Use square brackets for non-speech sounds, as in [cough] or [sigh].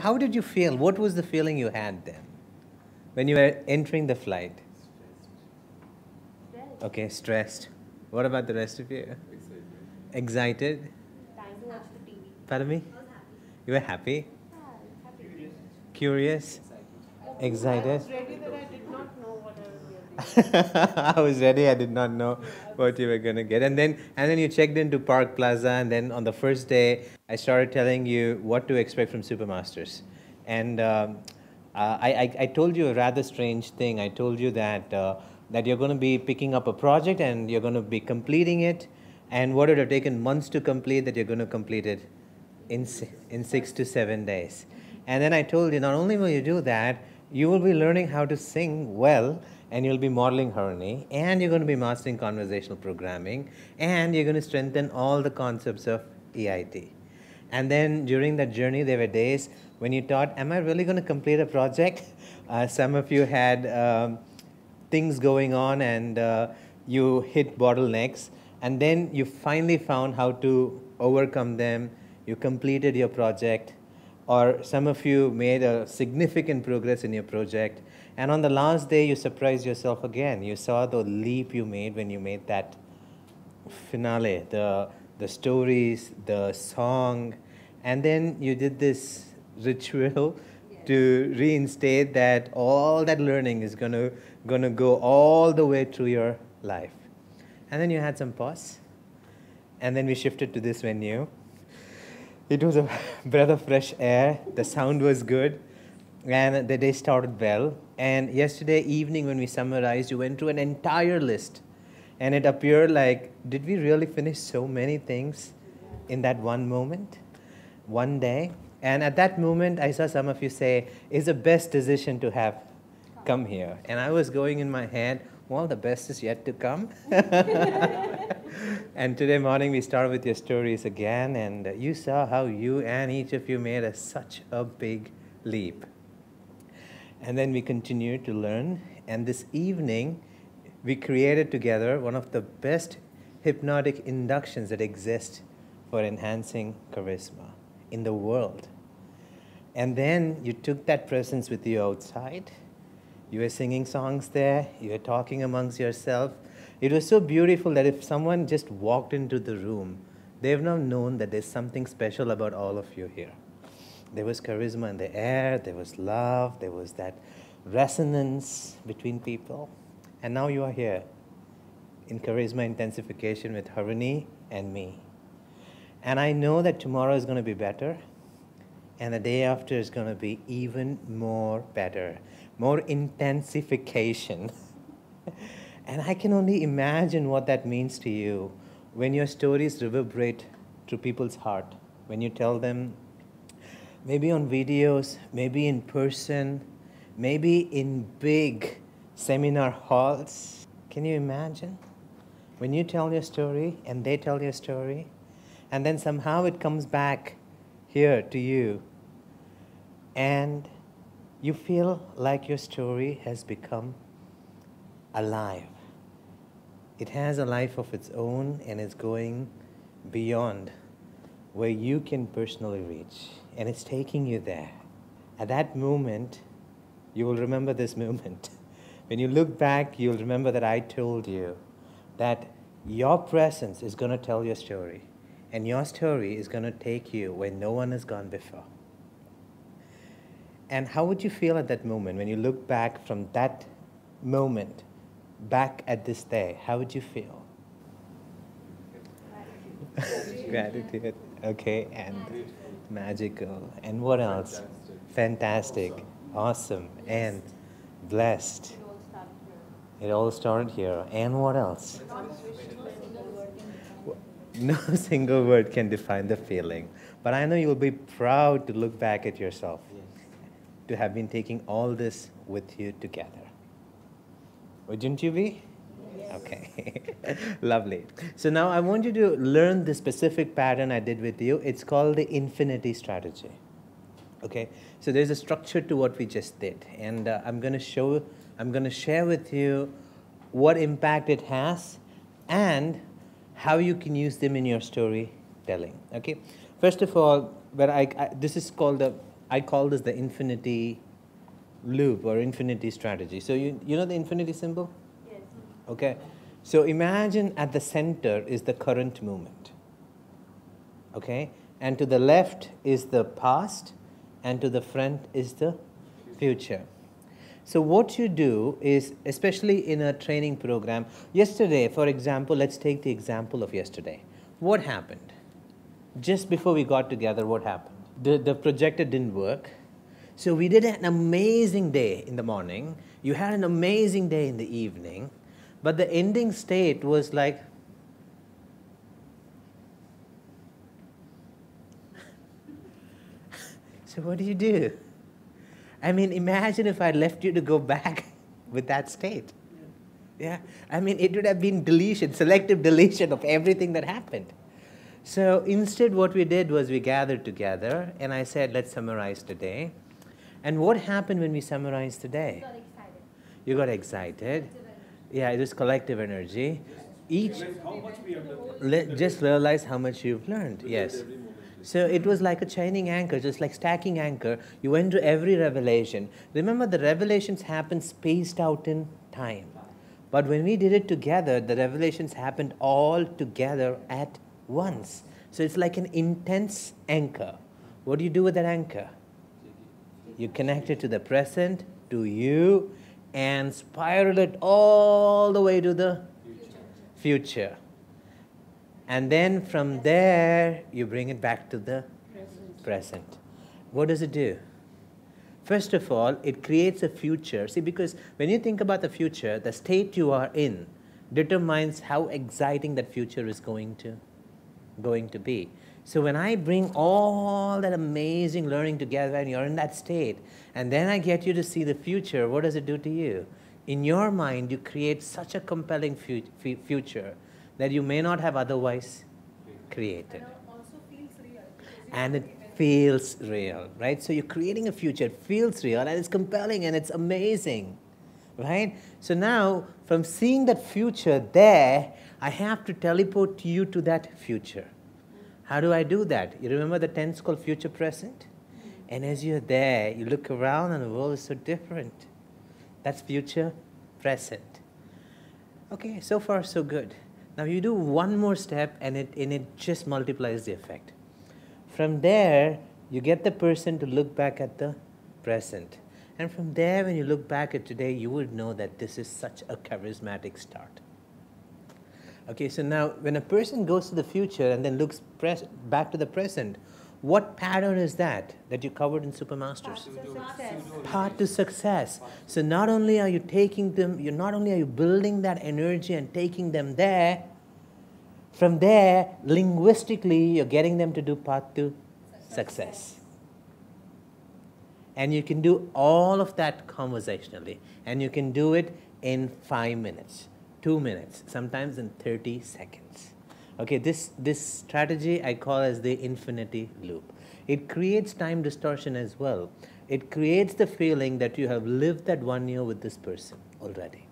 How did you feel? What was the feeling you had then when you were entering the flight? Stressed. Okay, stressed. What about the rest of you? Excited? Time to watch the TV. Pardon me? You were happy? Yeah, happy. Curious? Excited? ready that I did not know what I was getting. [laughs] I was ready. I did not know what you were gonna get, and then and then you checked into Park Plaza, and then on the first day, I started telling you what to expect from Supermasters, and um, uh, I, I I told you a rather strange thing. I told you that uh, that you're going to be picking up a project and you're going to be completing it, and what would have taken months to complete, that you're going to complete it in in six to seven days. And then I told you, not only will you do that, you will be learning how to sing well, and you'll be modeling harmony, and you're going to be mastering conversational programming, and you're going to strengthen all the concepts of EIT. And then during that journey, there were days when you thought, Am I really going to complete a project? [laughs] Uh, some of you had um, things going on, and uh, you hit bottlenecks, and then you finally found how to overcome them. You completed your project, or some of you made a significant progress in your project. And on the last day, you surprised yourself again. You saw the leap you made when you made that finale, the, the stories, the song, and then you did this [laughs] ritual to reinstate that all that learning is gonna, gonna go all the way through your life. And then you had some pause, and then we shifted to this venue. It was a [laughs] breath of fresh air, the sound was good, and the day started well. And yesterday evening, when we summarized, you went through an entire list and it appeared like, did we really finish so many things in that one moment, one day? And at that moment, I saw some of you say, it's the best decision to have come here. And I was going in my head, well, the best is yet to come. [laughs] and today morning, we started with your stories again, and you saw how you and each of you made a, such a big leap. And then we continued to learn, and this evening, we created together one of the best hypnotic inductions that exist for enhancing charisma in the world. And then you took that presence with you outside. You were singing songs there, you were talking amongst yourself. It was so beautiful that if someone just walked into the room, they've now known that there's something special about all of you here. There was charisma in the air, there was love, there was that resonance between people. And now you are here in charisma intensification with Harini and me. And I know that tomorrow is going to be better, and the day after is going to be even more better, more intensification. [laughs] and I can only imagine what that means to you when your stories reverberate through people's heart, when you tell them, maybe on videos, maybe in person, maybe in big seminar halls. Can you imagine? When you tell your story and they tell your story, and then somehow it comes back here to you, and you feel like your story has become alive. It has a life of its own and is going beyond where you can personally reach, and it's taking you there. At that moment, you will remember this moment. [laughs] When you look back, you'll remember that I told you that your presence is going to tell your story, and your story is going to take you where no one has gone before. And how would you feel at that moment when you look back from that moment back at this day? How would you feel? [laughs] Gratitude. Okay, and magical. And what else? Fantastic. Awesome. And blessed. It all started here. And what else? [laughs] No single word can define the feeling. But I know you'll be proud to look back at yourself, to have been taking all this with you together. Wouldn't you be? Okay, [laughs] lovely. So now I want you to learn the specific pattern I did with you. It's called the infinity strategy. Okay, so there's a structure to what we just did, and uh, I'm going to show, I'm going to share with you what impact it has, and how you can use them in your storytelling. Okay, first of all, where I, I this is called the I call this the infinity loop or infinity strategy. So you, you know the infinity symbol? Okay. So imagine at the center is the current moment. Okay? And to the left is the past, and to the front is the future. So what you do is, especially in a training program, yesterday, for example, let's take the example of yesterday. What happened? Just before we got together, what happened? The, the projector didn't work. So we did an amazing day in the morning. You had an amazing day in the evening. But the ending state was like, [laughs] so what do you do? I mean, imagine if I left you to go back [laughs] with that state. Yeah, I mean, it would have been deletion, selective deletion of everything that happened. So instead, what we did was we gathered together and I said, let's summarize today. And what happened when we summarized today? You Got excited. You got excited. Yeah, it was collective energy. Each, How much we have done. le- just realize how much you've learned. Yes. So it was like a chaining anchor, just like stacking anchor. You went to every revelation. Remember, the revelations happen spaced out in time. But when we did it together, the revelations happened all together at once. So it's like an intense anchor. What do you do with that anchor? You connect it to the present, to you, and spiral it all the way to the future. And then from there, you bring it back to the present. What does it do? First of all, it creates a future. See, because when you think about the future, the state you are in determines how exciting that future is going to, going to be. So when I bring all that amazing learning together and you're in that state, and then I get you to see the future, what does it do to you? In your mind, you create such a compelling fu- fu- future that you may not have otherwise created also feels real. and it feels real, right? So you're creating a future, it feels real, and it's compelling and it's amazing, right? So now, from seeing that future there, I have to teleport you to that future. How do I do that? You remember the tense called future present? And as you're there, you look around and the world is so different. That's future present. Okay, so far so good. Now you do one more step and it, and it just multiplies the effect. From there, you get the person to look back at the present. And from there, when you look back at today, you would know that this is such a charismatic start. Okay, so now when a person goes to the future and then looks back to the present, what pattern is that that you covered in Supermasters? Success. path to success. So not only are you taking them, you not only are you building that energy and taking them there, from there, linguistically, you're getting them to do path to success. And you can do all of that conversationally. And you can do it in five minutes, two minutes, sometimes in 30 seconds. Okay, this, this strategy I call as the infinity loop. It creates time distortion as well. It creates the feeling that you have lived that one year with this person already.